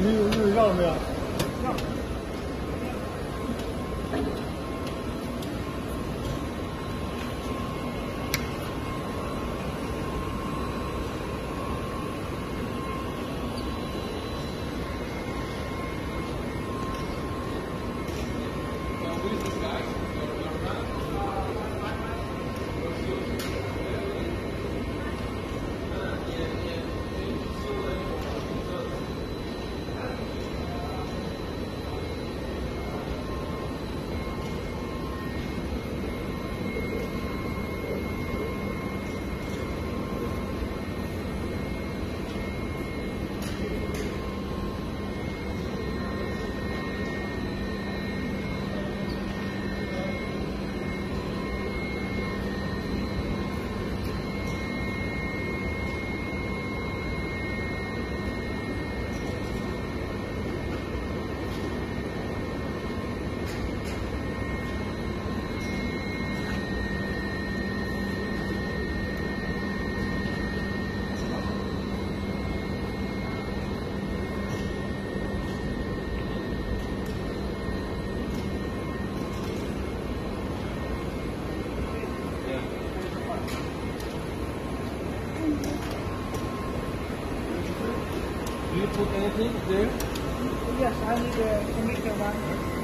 你有有药没有？让。You put anything there? Yes, I need make the one.